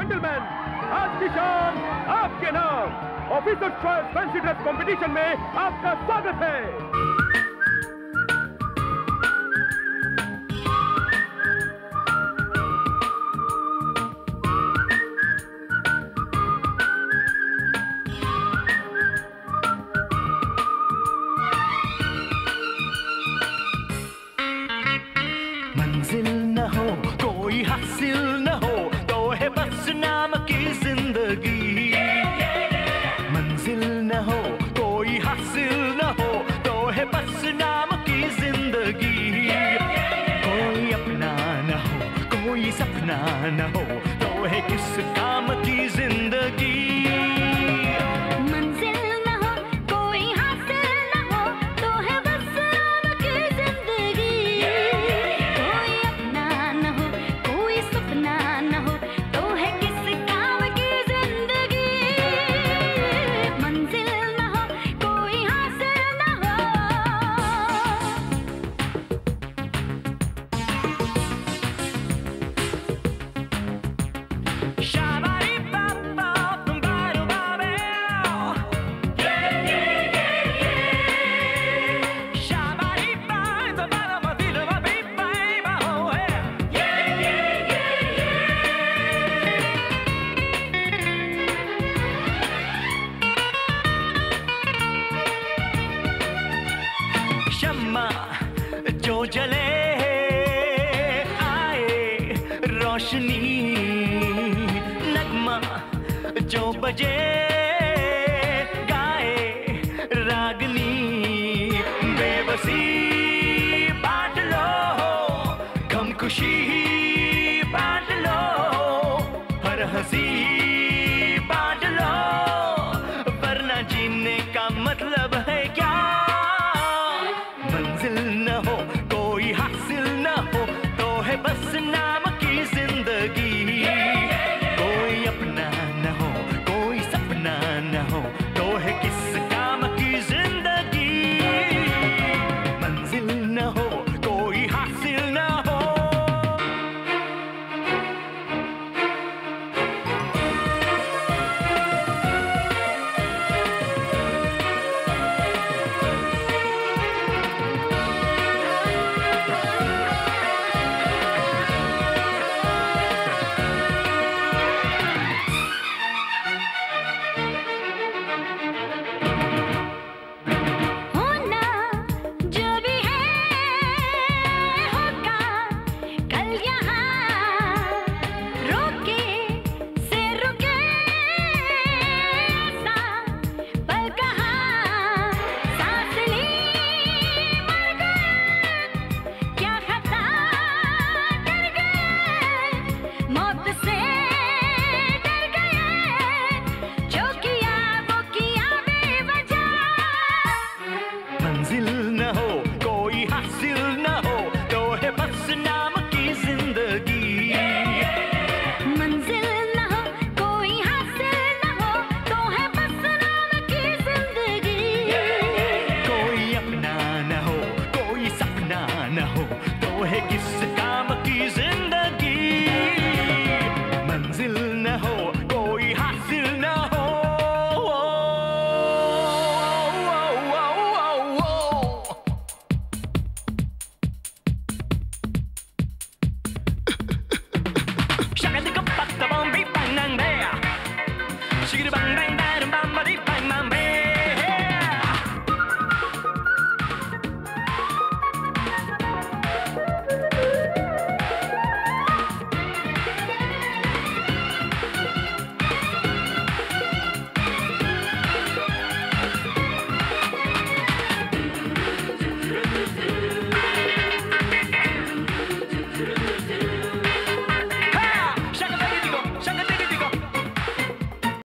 Gentleman आज की शाम आपके नाम officer choice fancy dress competition में आपका स्वागत है। इस नाम की ज़िंदगी। मंजिल न हो, कोई हासिल न हो तो है बस नाम की ज़िंदगी। कोई अपना न हो, कोई सपना न हो तो है किस काम की ज़िंदगी। रोशनी, नगमा, जो बजे गाए रागनी, बेबसी बांट लो गम खुशी बांट लो, हर हसी